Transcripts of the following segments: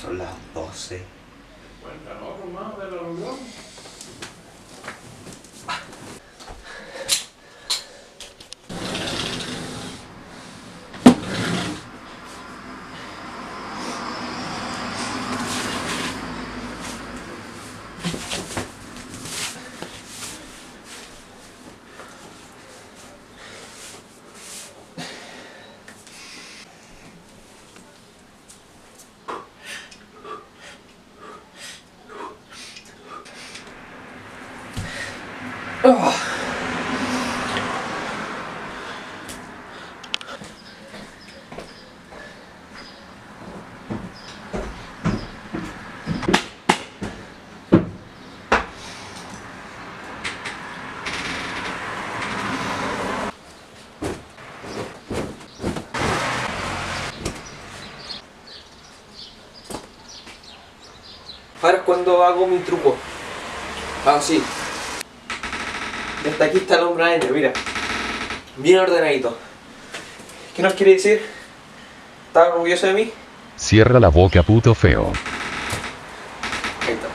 Son las 12. Cuéntanos otro más de la reunión. Ahora es cuando hago mi truco. Así. Y hasta aquí está el hombre araña, mira. Bien ordenadito. ¿Qué nos quiere decir? ¿Estás orgulloso de mí? Cierra la boca puto feo. Ahí está.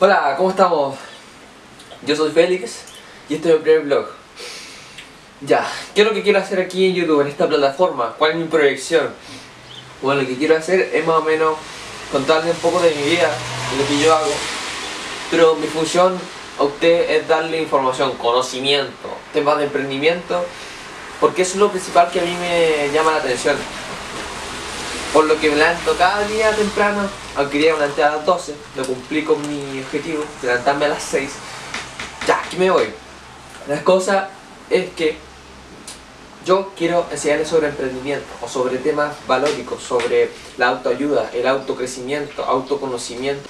Hola, ¿cómo estamos? Yo soy Félix y este es mi primer vlog. Ya, ¿qué es lo que quiero hacer aquí en YouTube, en esta plataforma? ¿Cuál es mi proyección? Bueno, lo que quiero hacer es más o menos contarles un poco de mi vida, de lo que yo hago. Pero mi función a usted es darle información, conocimiento, temas de emprendimiento, porque es lo principal que a mí me llama la atención. Por lo que me levanto cada día temprano, aunque día me levanté a las 12, lo cumplí con mi objetivo, levantarme a las 6. Ya, aquí me voy. La cosa es que yo quiero enseñarles sobre emprendimiento o sobre temas valóricos, sobre la autoayuda, el autocrecimiento, autoconocimiento.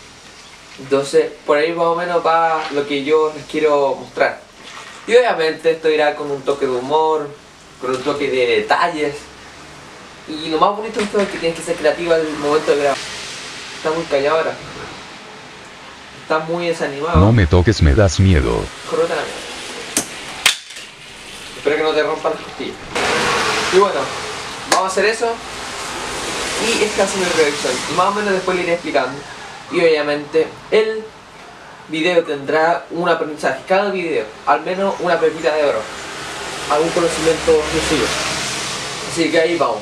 Entonces, por ahí más o menos va lo que yo les quiero mostrar. Y obviamente esto irá con un toque de humor, con un toque de detalles. Y lo más bonito de esto es que tienes que ser creativo al momento de grabar. Está muy callado ahora. Está muy desanimado. No me toques, me das miedo. Mierda. Espero que no te rompan las costillas. Y bueno, vamos a hacer eso. Y es casi mi proyección. Y más o menos después le iré explicando. Y obviamente el video tendrá un aprendizaje. Cada video, al menos una pepita de oro. Algún conocimiento sencillo. Así que ahí vamos.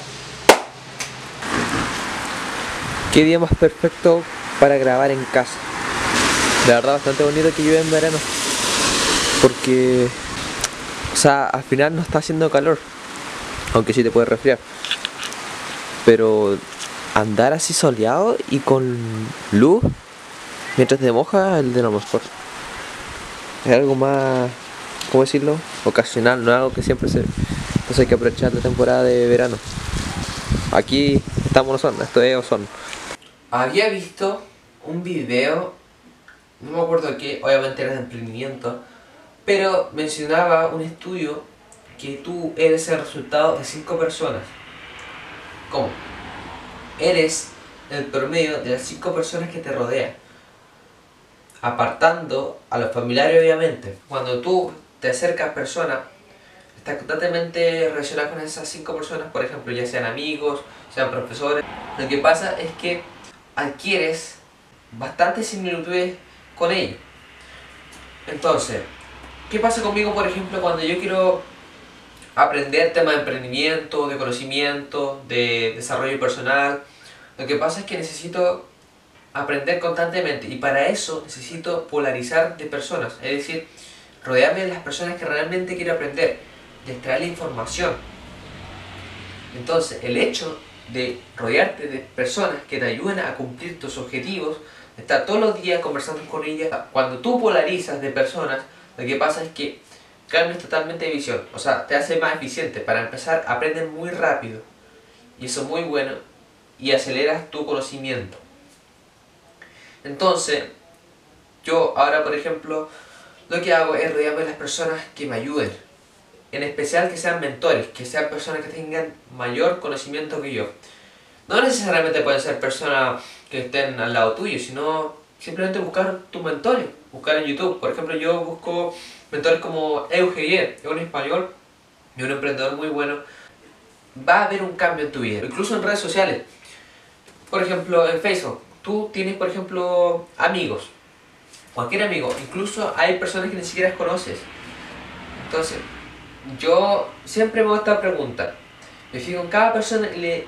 ¿Qué día más perfecto para grabar en casa? De verdad bastante bonito que llueve en verano. Porque o sea, al final no está haciendo calor. Aunque sí te puede resfriar. Pero andar así soleado y con luz mientras te moja el de lo mejor. Es algo más, ¿cómo decirlo? Ocasional, no es algo que siempre se. Entonces hay que aprovechar la temporada de verano. Aquí estamos en Osorno, esto es Osorno. Había visto un video, no me acuerdo de qué, obviamente era de emprendimiento, pero mencionaba un estudio que tú eres el resultado de cinco personas. ¿Cómo? Eres el promedio de las cinco personas que te rodean. Apartando a los familiares, obviamente. Cuando tú te acercas a personas, estás constantemente relacionado con esas cinco personas, por ejemplo, ya sean amigos, sean profesores. Lo que pasa es que adquieres bastante similitudes con ellos. Entonces, ¿Qué pasa conmigo, por ejemplo, cuando yo quiero aprender temas de emprendimiento, de conocimiento, de desarrollo personal? Lo que pasa es que necesito aprender constantemente y para eso necesito polarizar de personas, es decir, rodearme de las personas que realmente quiero aprender, de extraer la información. Entonces, el hecho de rodearte de personas que te ayuden a cumplir tus objetivos, estar todos los días conversando con ellas, cuando tú polarizas de personas, lo que pasa es que cambias totalmente de visión, o sea, te hace más eficiente. Para empezar, aprendes muy rápido y eso es muy bueno y aceleras tu conocimiento. Entonces, yo ahora, por ejemplo, lo que hago es rodearme de las personas que me ayuden. En especial que sean mentores, que sean personas que tengan mayor conocimiento que yo. No necesariamente pueden ser personas que estén al lado tuyo, sino simplemente buscar tus mentores, buscar en YouTube. Por ejemplo, yo busco mentores como Eugeyer, es un español y un emprendedor muy bueno, va a haber un cambio en tu vida, incluso en redes sociales. Por ejemplo, en Facebook, tú tienes, por ejemplo, amigos, cualquier amigo, incluso hay personas que ni siquiera conoces. Entonces, yo siempre me hago esta pregunta. Me fijo en cada persona y le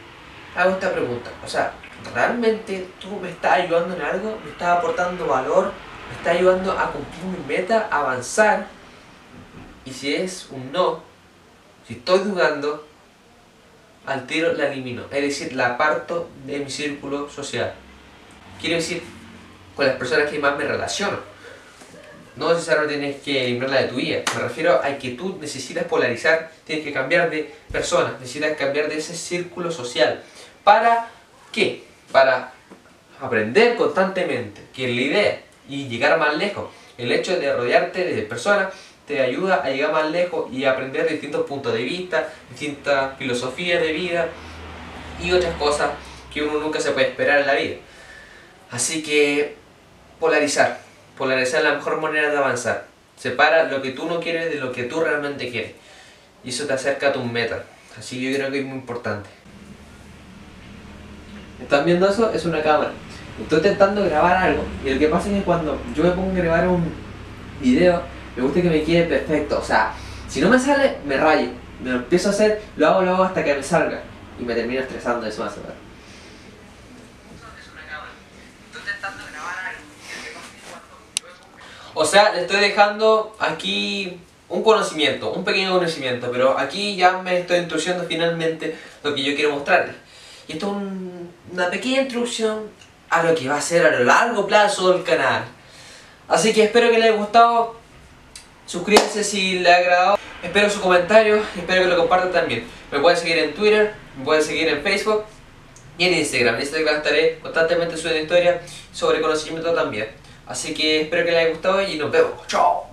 hago esta pregunta. O sea, ¿realmente tú me estás ayudando en algo? ¿Me estás aportando valor? ¿Me estás ayudando a cumplir mi meta, a avanzar? Y si es un no, si estoy dudando, al tiro la elimino. Es decir, la aparto de mi círculo social. Quiero decir, con las personas que más me relaciono. No necesariamente tienes que eliminarla de tu vida. Me refiero a que tú necesitas polarizar, tienes que cambiar de personas, necesitas cambiar de ese círculo social. ¿Para qué? Para aprender constantemente, que la idea, y llegar más lejos. El hecho de rodearte de personas te ayuda a llegar más lejos y aprender distintos puntos de vista, distintas filosofías de vida y otras cosas que uno nunca se puede esperar en la vida. Así que polarizar, polarizar es la mejor manera de avanzar. Separa lo que tú no quieres de lo que tú realmente quieres. Y eso te acerca a tus metas. Así que yo creo que es muy importante. ¿Están viendo eso? Es una cámara. Estoy intentando grabar algo. Y lo que pasa es que cuando yo me pongo a grabar un video, me gusta que me quede perfecto. O sea, si no me sale, me rayo. Me lo empiezo a hacer, lo hago, lo hago hasta que me salga. Y me termino estresando, eso más O sea, le estoy dejando aquí un conocimiento, un pequeño conocimiento, pero aquí ya me estoy introduciendo finalmente lo que yo quiero mostrarles. Y esto es una pequeña introducción a lo que va a ser a lo largo plazo del canal. Así que espero que les haya gustado. Suscríbanse si les ha agradado. Espero su comentario, espero que lo compartan también. Me pueden seguir en Twitter, me pueden seguir en Facebook y en Instagram. En Instagram estaré constantemente subiendo historias sobre conocimiento también. Así que espero que les haya gustado y nos vemos. ¡Chao!